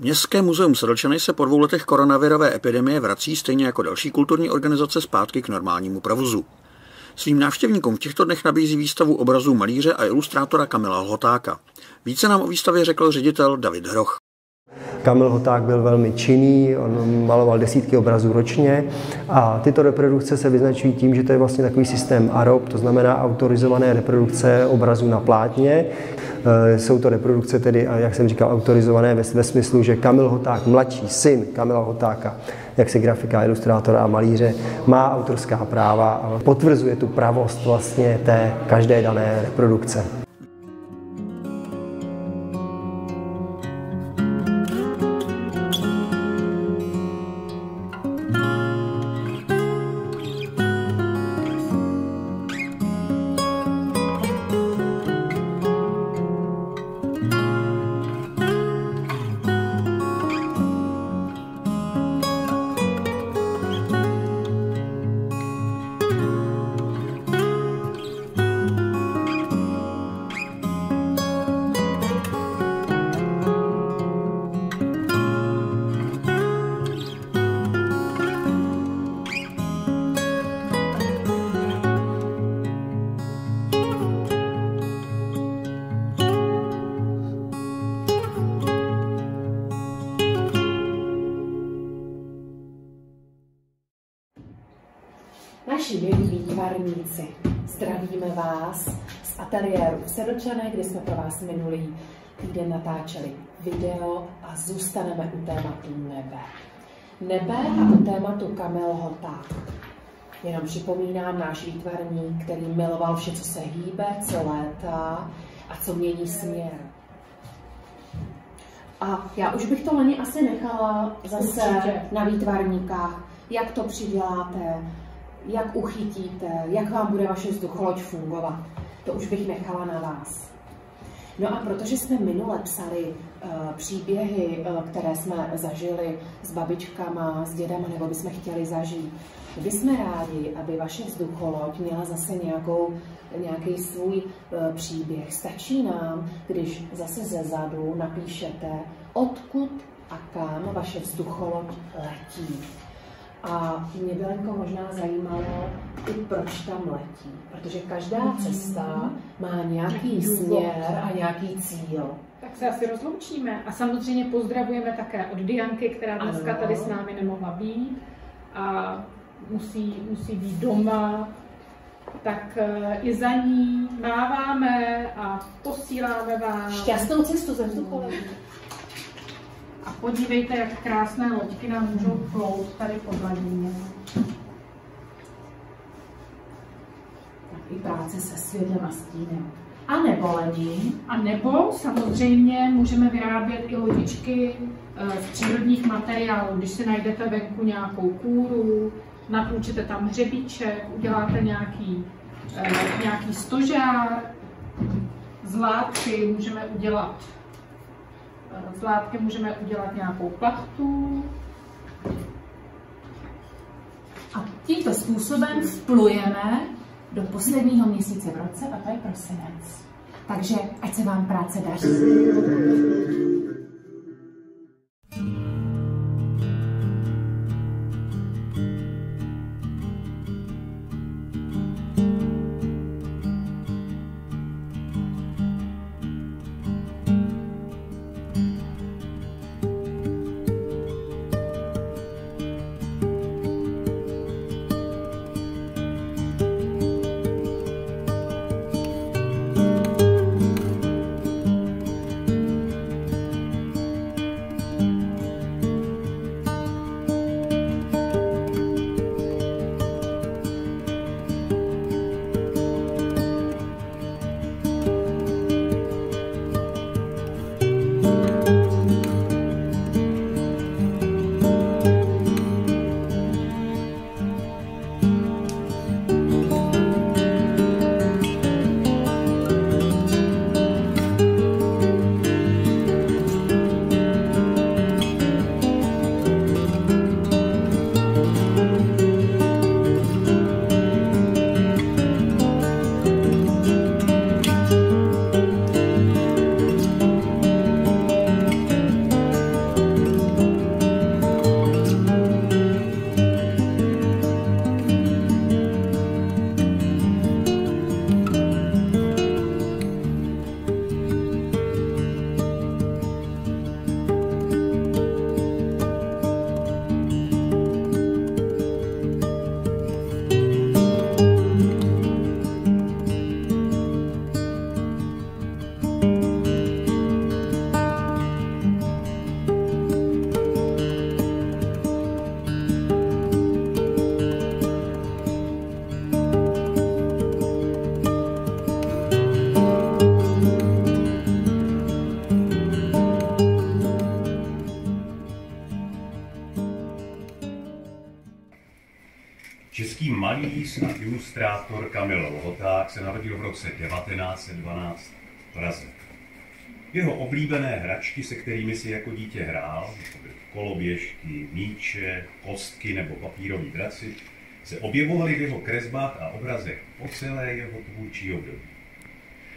Městské muzeum Sedlčany se po dvou letech koronavirové epidemie vrací stejně jako další kulturní organizace zpátky k normálnímu provozu. Svým návštěvníkům v těchto dnech nabízí výstavu obrazů malíře a ilustrátora Kamila Lhotáka. Více nám o výstavě řekl ředitel David Hroch. Kamil Hoták byl velmi činný, on maloval desítky obrazů ročně a tyto reprodukce se vyznačují tím, že to je vlastně takový systém AROP, to znamená autorizované reprodukce obrazů na plátně. E, jsou to reprodukce tedy, jak jsem říkal, autorizované ve, ve smyslu, že Kamil Hoták, mladší syn Kamila Hotáka, jak se grafika, ilustrátora a malíře, má autorská práva a potvrzuje tu pravost vlastně té každé dané reprodukce. Ateliéru v Sedlčané, kde jsme pro vás minulý týden natáčeli video a zůstaneme u tématu nebe. Nebe a u tématu Kamil Hoták. Jenom připomínám náš výtvarník, který miloval vše, co se hýbe, co létá a co mění směr. A já už bych to loni asi nechala zase Určitě. na výtvarníkách, jak to přiděláte, jak uchytíte, jak vám bude vaše vzducholoď fungovat. To už bych nechala na vás. No a protože jsme minule psali uh, příběhy, uh, které jsme zažili s babičkama, s dědama, nebo bychom chtěli zažít, my jsme rádi, aby vaše vzducholoď měla zase nějakou, nějaký svůj uh, příběh. Stačí nám, když zase ze zadu napíšete, odkud a kam vaše vzducholoď letí. A mě by Lenko možná zajímalo i proč tam letí, protože každá mhm. cesta má nějaký směr a nějaký cíl. Tak se asi rozloučíme a samozřejmě pozdravujeme také od Dianky, která dneska ano. tady s námi nemohla být a musí, musí být doma, tak eh, i za ní máváme a posíláme vám. Šťastnou cestu ze vzducholem. A podívejte, jak krásné loďky nám můžou plout tady po hladině. Tak i práce se světlem a stínem. A nebo lení. A nebo samozřejmě můžeme vyrábět i lodičky eh, z přírodních materiálů. Když si najdete venku nějakou kůru, napůjčete tam hřebíček, uděláte nějaký, eh, nějaký stožár, z látky můžeme udělat s látkem můžeme udělat nějakou plachtu. A tímto způsobem vplujeme do posledního měsíce v roce, a to je prosinec. Takže ať se vám práce daří. Se narodil v roce 1912 v Praze. Jeho oblíbené hračky, se kterými si jako dítě hrál, jako koloběžky, míče, kostky nebo papírový draci, se objevovaly v jeho kresbách a obrazech po celé jeho tvůrčí období.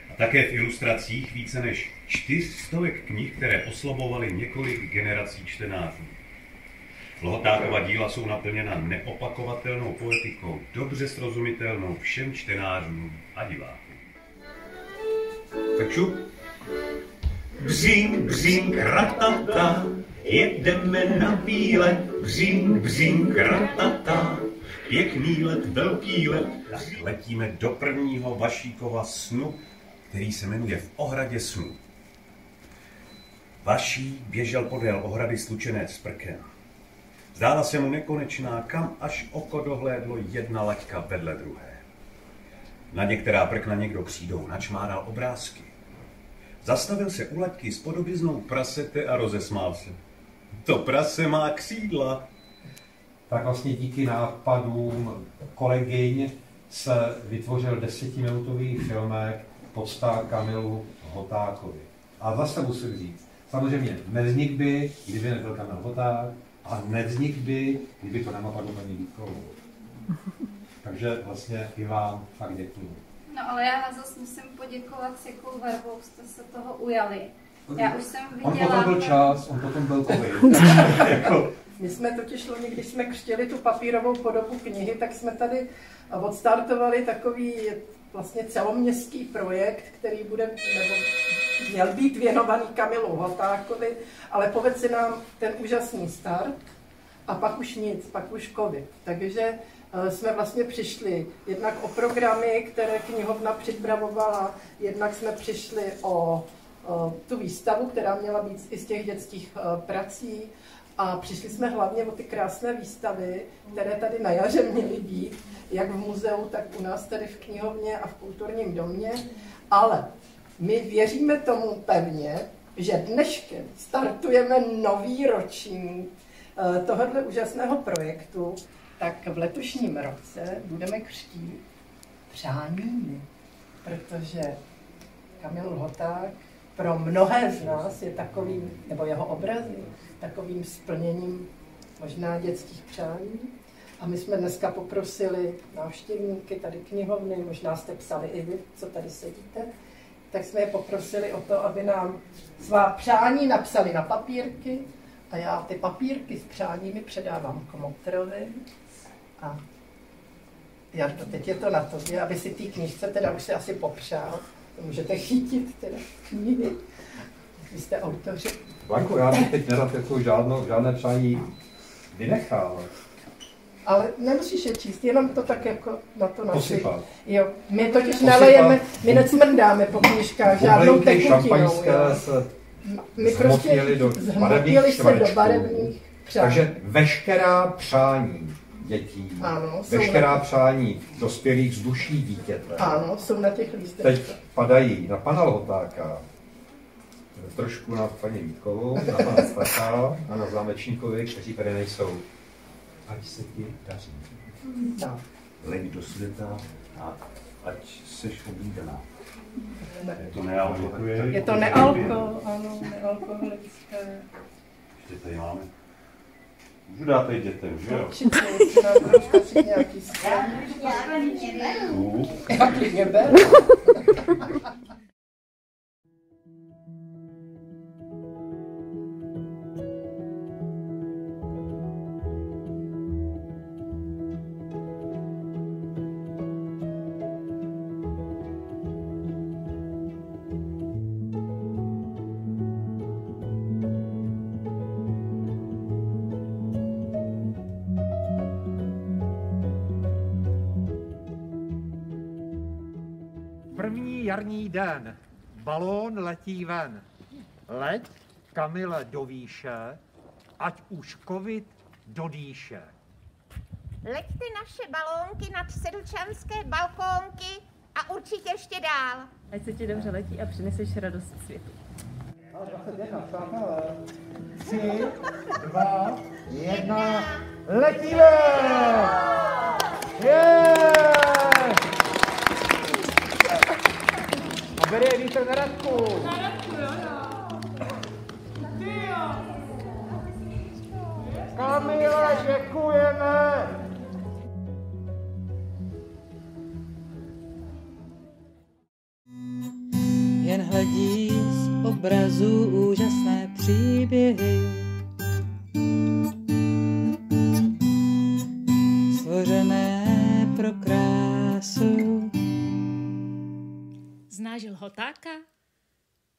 A také v ilustracích více než čtyřstovek knih, které oslovovaly několik generací čtenářů. Lohotákova díla jsou naplněna neopakovatelnou poetikou, dobře srozumitelnou všem čtenářům a divákům. Tak šup. Břím, břím, kratata, jedeme na výlet. Břím, břím, kratata, pěkný let, velký let. Tak letíme do prvního Vašíkova snu, který se jmenuje V ohradě snu. Vaší běžel podél ohrady slučené s prkem. Zdála se mu nekonečná, kam až oko dohlédlo jedna laťka vedle druhé. Na některá prkna někdo přijdou, načmáral obrázky. Zastavil se u laťky s podobiznou prasete a rozesmál se. To prase má křídla. Tak vlastně díky nápadům kolegyň se vytvořil desetiminutový filmek Podstá Kamilu Hotákovi. A zase musím říct, samozřejmě nevznik by, kdyby nebyl Kamil Hoták, a nevznik by, kdyby to nenapadlo paní Vítkovou. Takže vlastně i vám fakt děkuju. No ale já zase musím poděkovat, s jakou vervou jste se toho ujali. Já už jsem viděla... On potom byl čas, on potom byl covid. jako... My jsme totiž loni, když jsme křtěli tu papírovou podobu knihy, tak jsme tady odstartovali takový vlastně celoměstský projekt, který bude, nebo měl být věnovaný Kamilu Hotákovi, ale povedl si nám ten úžasný start a pak už nic, pak už covid. Takže eh, jsme vlastně přišli jednak o programy, které knihovna připravovala, jednak jsme přišli o, o tu výstavu, která měla být i z těch dětských eh, prací a přišli jsme hlavně o ty krásné výstavy, které tady na jaře měly být, jak v muzeu, tak u nás tady v knihovně a v kulturním domě. Ale my věříme tomu pevně, že dneškem startujeme nový ročník eh, tohohle úžasného projektu, tak v letošním roce budeme křtít přáními, protože Kamil Hoták pro mnohé z nás je takovým, nebo jeho obrazy, takovým splněním možná dětských přání. A my jsme dneska poprosili návštěvníky tady knihovny, možná jste psali i vy, co tady sedíte, tak jsme je poprosili o to, aby nám svá přání napsali na papírky a já ty papírky s přáními předávám komotrovi a Jardo, teď je to na tobě, aby si ty knížce teda už se asi popřál, to můžete chytit teda knihy, vy jste autoři. Blanko, já bych teď nerad jako žádno, žádné přání vynechal. Ale nemusíš je číst, jenom to tak jako na to naši. Jo, my totiž Posypat. nalejeme, my necmrdáme po knížkách žádnou tekutinou. My prostě do zhmotnili se do barevných přání. Takže veškerá přání dětí, Ano, veškerá na- přání dospělých z duší dítěte, Ano, jsou na těch teď lístečkách. padají na pana Lotáka, trošku na paní Vítkovou, na pana Staka a na zámečníkovi, kteří tady nejsou. Ať se ti daří. Tak. Leď do světa a ať seš oblíbená. Je to nealkoholické. Je to nealko, ano, nealkoholické. Ještě tady máme. Můžu dát tady dětem, že jo? Určitě, jestli nám budou stačit nějaký skleník.Ů. Tak klidně ber. Jarní den. Balón letí ven. Leď, Kamile, do výše, ať už covid do dýše. Leďte naše balónky nad sedlčanské balkónky a určitě ještě dál. Ať se ti dobře letí a přineseš radost světu. Tři, dva, jedna, letíme! Radku, na Radku. Lhotáka?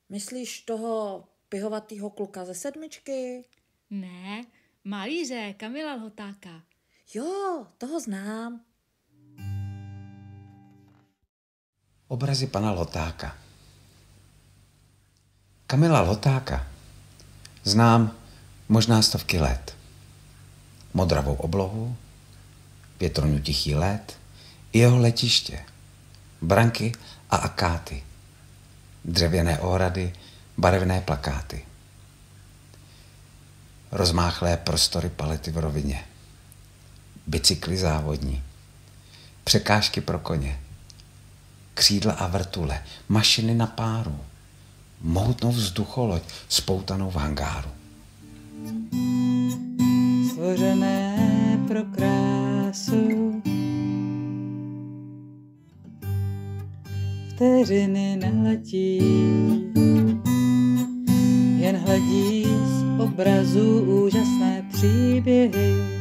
Myslíš toho pihovatýho kluka ze sedmičky? Ne, malíře Kamila Lhotáka. Jo, toho znám. Obrazy pana Lotáka. Kamila Lotáka znám možná stovky let. Modravou oblohu, větronu tichý let, i jeho letiště, branky a akáty, dřevěné ohrady, barevné plakáty, rozmáchlé prostory palety v rovině, bicykly závodní, překážky pro koně, křídla a vrtule, mašiny na páru, mohutnou vzducholoď spoutanou v hangáru. Stvořené pro krásu. Vteřiny neletí, jen hledí z obrazu úžasné příběhy.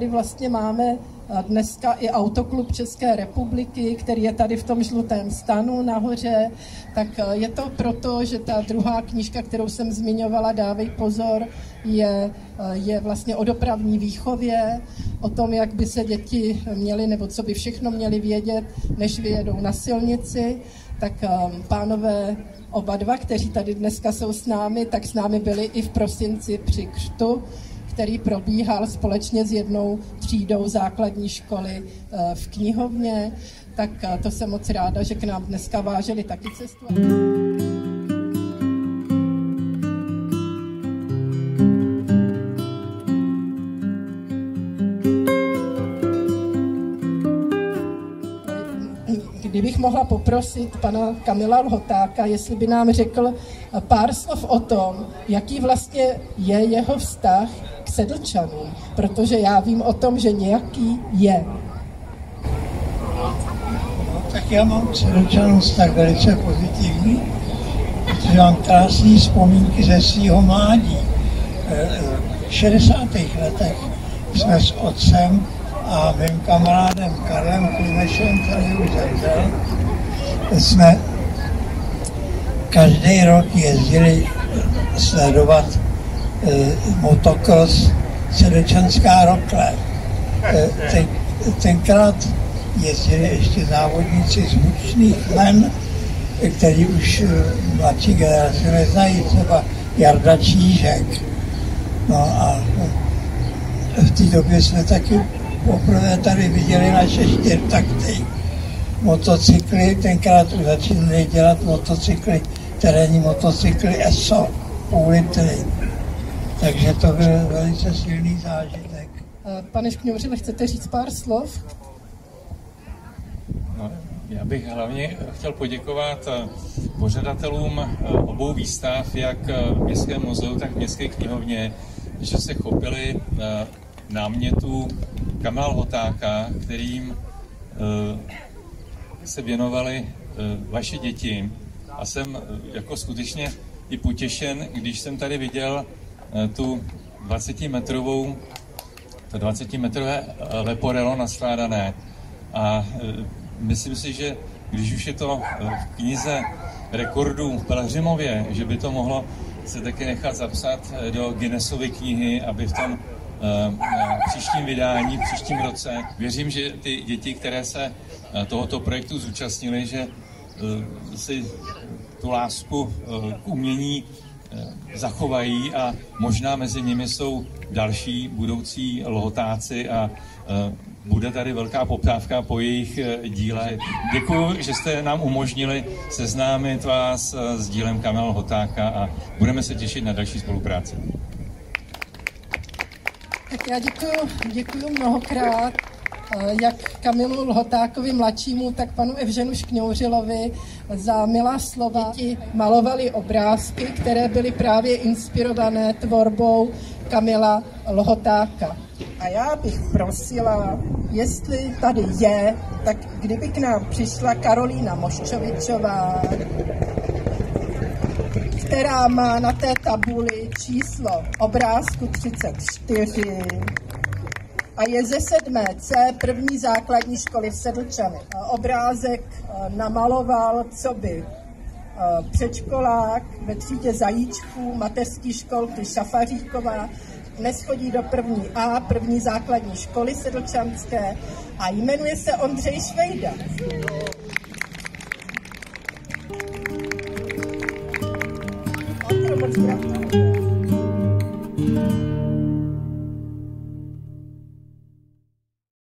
Tady vlastně máme dneska i Autoklub České republiky, který je tady v tom žlutém stanu nahoře, tak je to proto, že ta druhá knížka, kterou jsem zmiňovala, Dávej pozor, je, je vlastně o dopravní výchově, o tom, jak by se děti měly, nebo co by všechno měly vědět, než vyjedou na silnici. Tak pánové oba dva, kteří tady dneska jsou s námi, tak s námi byli i v prosinci při křtu který probíhal společně s jednou třídou základní školy eh, v knihovně, tak eh, to jsem moc ráda, že k nám dneska vážili taky cestu. Kdybych mohla poprosit pana Kamila Lhotáka, jestli by nám řekl pár slov o tom, jaký vlastně je jeho vztah Sedlčanům, protože já vím o tom, že nějaký je. No, tak já mám Sedlčanům tak velice pozitivní, protože mám krásné vzpomínky ze svého mládí. Eh, v 60. letech jsme s otcem a mým kamarádem Karlem Klimešem, který už zemřel, jsme každý rok jezdili sledovat Eh, motocross Sedečanská rokle. Eh, ten, tenkrát jezdili ještě závodníci z bučných men, který už eh, mladší generace neznají, třeba Jarda Čížek. No a v té době jsme taky poprvé tady viděli naše čtyřtakty motocykly, tenkrát už začínali dělat motocykly, terénní motocykly ESO, půl litry takže to byl velice silný zážitek. Pane Škňouřile, chcete říct pár slov? No, já bych hlavně chtěl poděkovat eh, pořadatelům eh, obou výstav, jak v Městském muzeu, tak v Městské knihovně, že se chopili eh, námětu Kamal Hotáka, kterým se věnovali vaše děti. A jsem jako skutečně i potěšen, když jsem tady viděl Eh, tu 20-metrovou, to 20-metrové eh, leporelo naskládané. A eh, myslím si, že když už je to v knize rekordů v Pelhřimově, že by to mohlo se taky nechat zapsat do Guinnessovy knihy, aby v tom příštím vydání, v příštím roce. Věřím, že ty děti, které se tohoto projektu zúčastnily, že si tu lásku k umění Eh, zachovají a možná mezi nimi jsou další budoucí lohotáci a eh, bude tady velká poptávka po jejich eh, díle. Děkuji, že jste nám umožnili seznámit vás s dílem Kamel Hotáka a budeme se těšit na další spolupráci. Tak já děkuji, děkuji mnohokrát. Eh, jak Kamilu Lhotákovi mladšímu, tak panu Evženu Škňouřilovi za milá slova. Děti malovali obrázky, které byly právě inspirované tvorbou Kamila Lhotáka. A já bych prosila, jestli tady je, tak kdyby k nám přišla Karolína Moščovičová, která má na té tabuli číslo obrázku 34, a je ze 7C první základní školy v Sedlčany. Obrázek eh, namaloval, co by eh, předškolák ve třídě zajíčků mateřský školky Šafaříková, dnes chodí do první A, první základní školy sedlčanské a jmenuje se Ondřej Švejda. Ondro, moc